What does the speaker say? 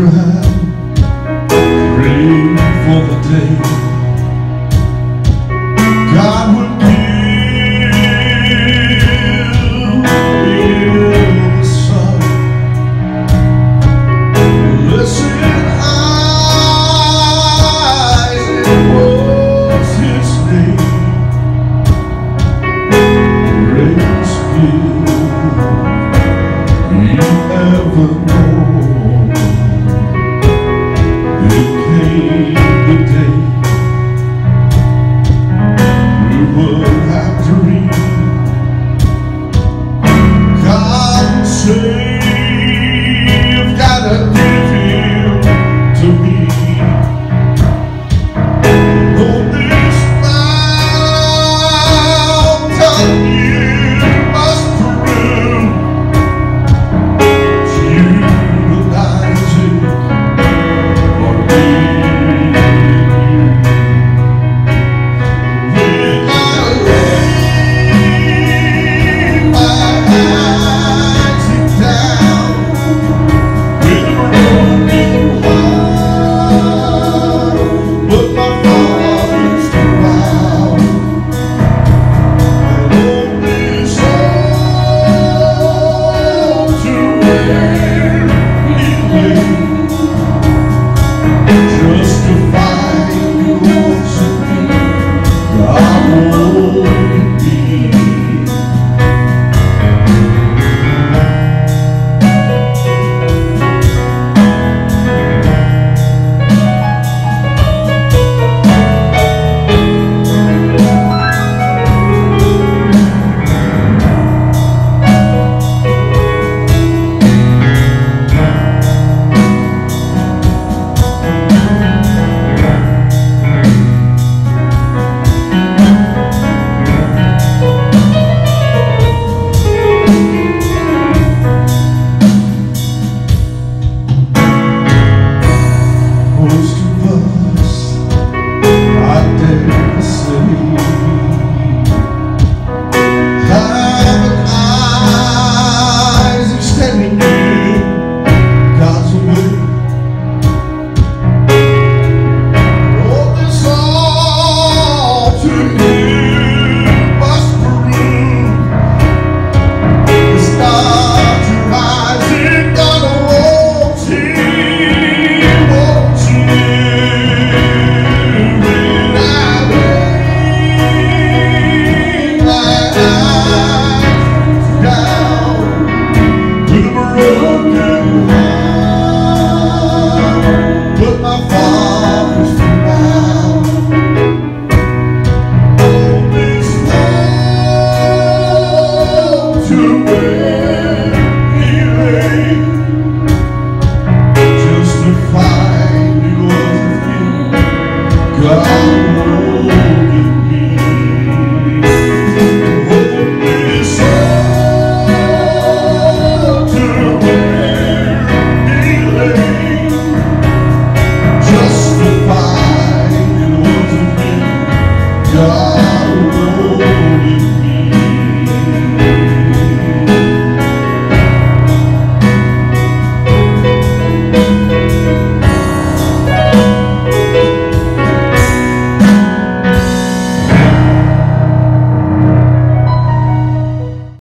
right